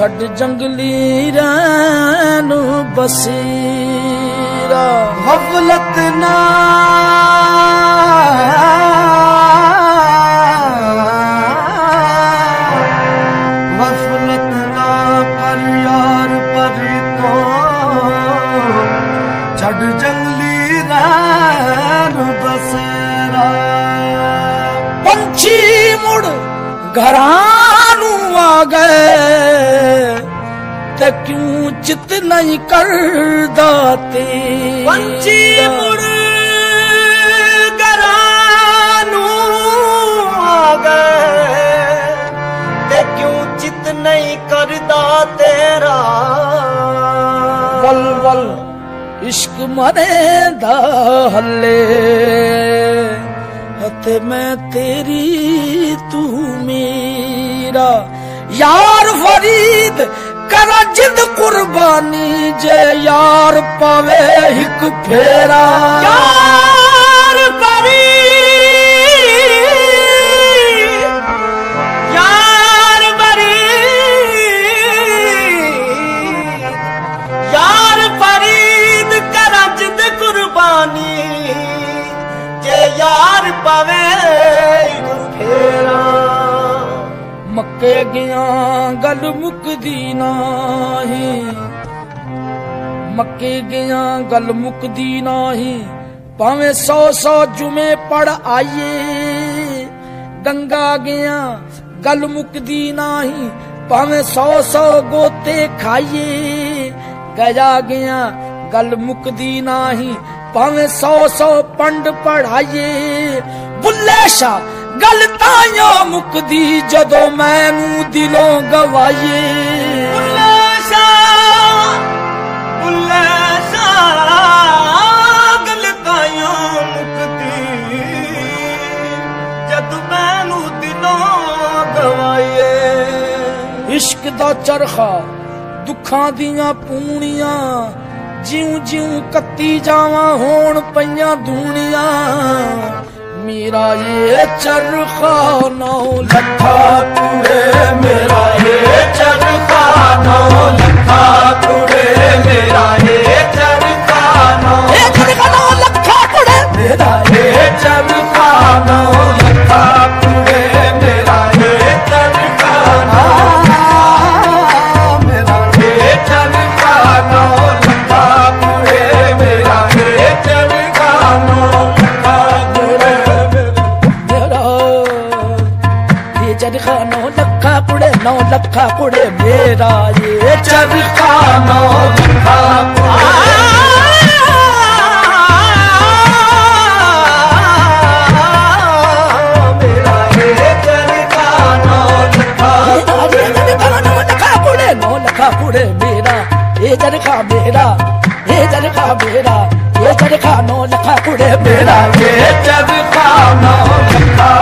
ਛੱਡ ਜੰਗਲੀ ਰਹਿਣ ਬਸੀਰਾ। ਗਫਲਤ ਨਾ ਗਫਲਤ ਨਾ ਕਰ ਯਾਰ ਪਰ ਤੋਂ ਛੱਡ ਜੰਗਲੀ ਰਹਿਣ ਬਸੇਰਾ। ਪੰਛੀ ਮੁੜ ਘਰਾਂ ਗਏ ਤੇ ਕਿਉਂ ਚਿਤ ਨਹੀਂ ਕਰਦਾ ਤੇ ਪੰਛੀ ਮੁੜ ਘਰਾਂ ਨੂੰ ਆ ਗਏ ਤੇ ਕਿਉਂ ਚਿਤ ਨਹੀਂ ਕਰਦਾ ਤੇਰਾ? ਵਲ ਵਲ ਇਸ਼ਕ ਮਰੇ ਦਾ ਹੱਲੇ ਅਤੇ ਮੈਂ ਤੇਰੀ ਤੂੰ ਮੇਰਾ يار فريد ڪرد ڪرباني جي يار پاوي هڪ ڦيرا. ਗਿਆ ਗੱਲ ਮੁੱਕਦੀ ਨਾਹੀ। ਮੱਕੇ ਗਿਆ, ਗੱਲ ਮੁੱਕਦੀ ਨਾਹੀ। ਭਾਵੇਂ ਸੌ ਸੌ ਜੁਮੇ ਪੜ ਆਈਏ, ਗੰਗਾ ਗਿਆ, ਗੱਲ ਮੁੱਕਦੀ ਨਾਹੀ। ਭਾਵੇਂ ਸੌ ਸੌ ਗੋਤੇ ਖਾਈਏ, ਗਜਾ ਗਿਆ, ਗੱਲ ਮੁੱਕਦੀ ਨਾਹੀ। ਭਾਵੇਂ ਸੌ ਸੌ ਪੰਡ ਪੜਾਈਏ ਬੁੱਲੇ ਸ਼ਾ ਗੱਲ ਤਾਈਓ ਮੁੱਕਦੀ ਜਦੋਂ ਮੈਨੂੰ ਦਿਲੋਂ ਗਵਾਈਏ। ਬੁੱਲੇ ਮੈਨੂੰ ਦਿਲੋਂ ਗਵਾਈਏ। ਇਸ਼ਕ ਦਾ ਚਰਖਾ, ਦੁੱਖਾਂ ਦੀਆਂ ਪੂਣੀਆਂ ਜਿਉਂ ਜਿਉਂ ਕੱਤੀ ਜਾਵਾਂ ਹੋਣ ਪਈਆਂ ਦੂਣੀਆਂ। मेरा ए चरखानो लखा तूं मेरा ये हे लखा लु मेरा हे चरखानो लेरा हर ख़ानो लखा ਲੱਖਾ ਕੁੜੇ ਮੇਰਾ, ਇਹ ਚਰਖਾ ਮੇਰਾ, ਇਹ ਚਰਖਾ ਮੇਰਾ, ਇਹ ਚਰਖਾ ਨੌ ਲੱਖਾ ਕੁੜੇ ਮੇਰਾ। ਇਹ ਚਰਖਾ ਨੌ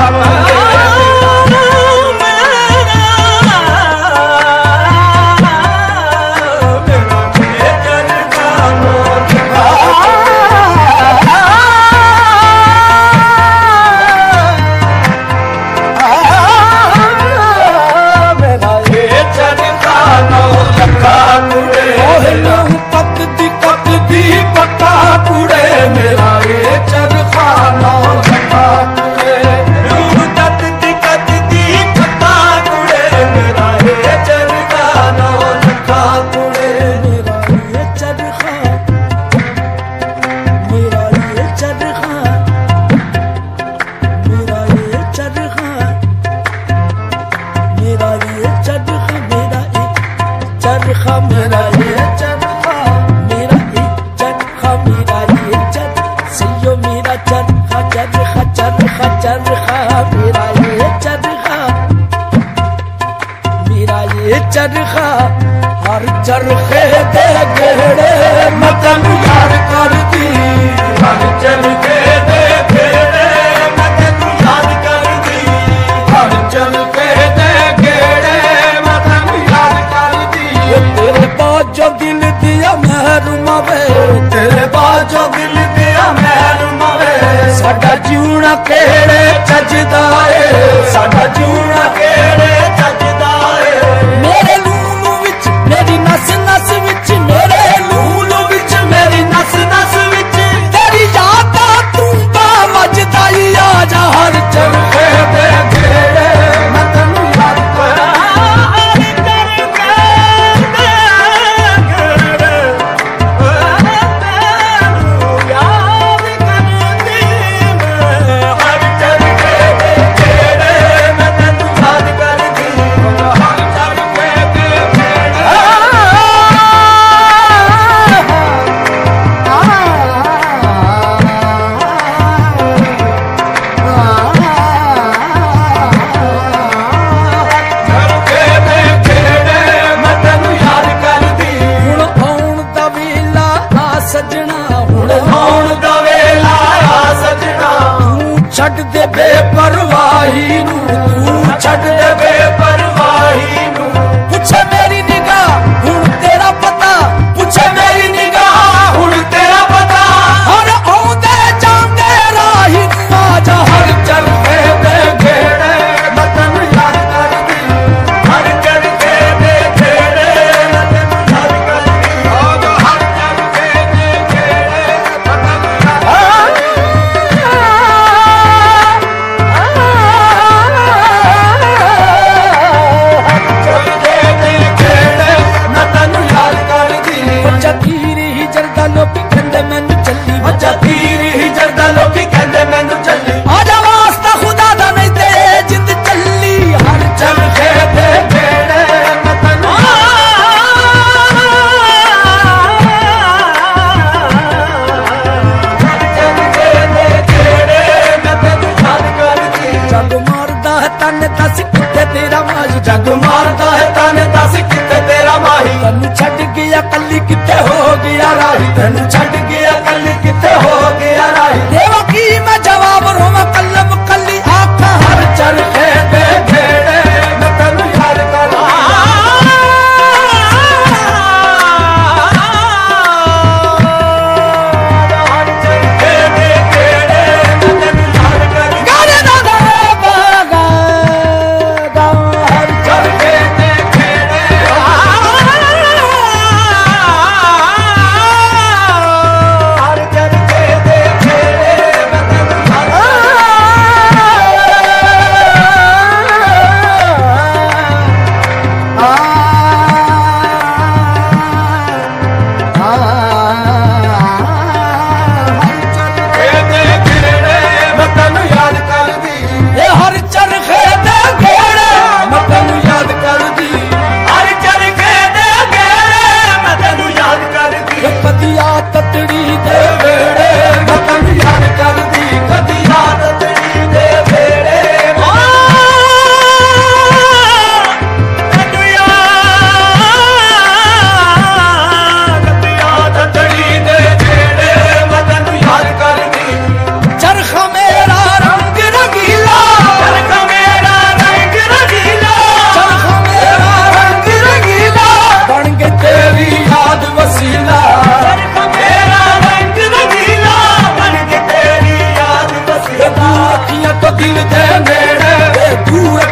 ਦੇ ਗੇੜੇ ਮਤਨ ਕਰਦੀ ਚਲ ਕੇ ਦੇ ਯਾਦ ਕਰਦੀ ਹਰ ਚਲ ਕੇ ਦੇ? ਯਾਦ ਕਰਦੀ ਤੇਰੇ ਬਾਝੋਂ ਦਿਲ ਦੀਆਂ ਮਹਿਰੂਮਾਂ ਵੇ। ਤੇਰੇ ਬਾਝੋਂ ਦਿਲ ਦੀਆਂ ਮਹਿਰੂਮਾਂ ਵੇ। ਸਾਡਾ ਜੂਣਾ ਕਿਹੜੇ ਚੱਜਦਾ ਏ? ਸਾਡਾ ਜੂਣਾ ਕਿਹੜੇ ਬੇਪਰਵਾਹੀ ਨੂੰ ਤੂੰ ਛੱਡ ਦੇ ਬੇਪਰਵਾਹੀ ਨੂੰ। ਪੁੱਛੇ ਮੇਰੀ ਨਿਗਾਹ ਹੁਣ ਤੇਰਾ ਪਤਾ। ਪੁੱਛੇ ਤੈਨੂੰ ਛੱਡ ਕੇ ਦਿਲ ਦੇ ਨੇੜੇ ਤੂੰ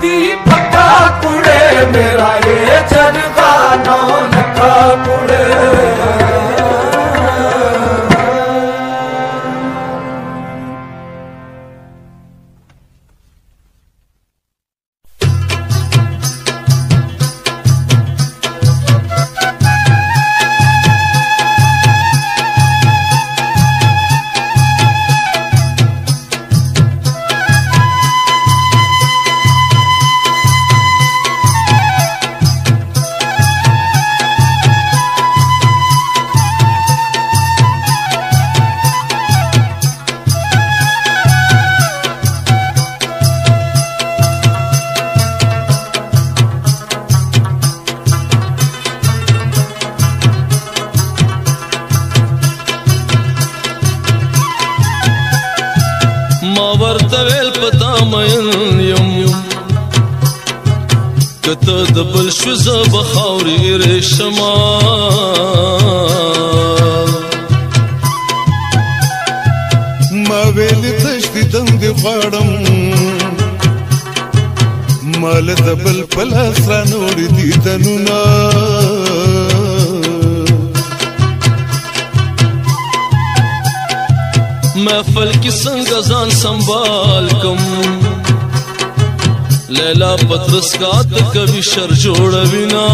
ਦੀ ਪੱਕਾ ਕੁੜੇ ਮੇਰਾ ਇਹ ਜਨਤਾ ਨੌ ਲੱਖਾ ਕੁੜੇ। مین یم کته د بل شو ز بخاوري رشما ما ویل تشتی دند غواړم مال د بل په لاس را نور دي دنونه بلکې څنګه ځان سنبال کوم لیلا پترس کا تک به شر جوړ وینا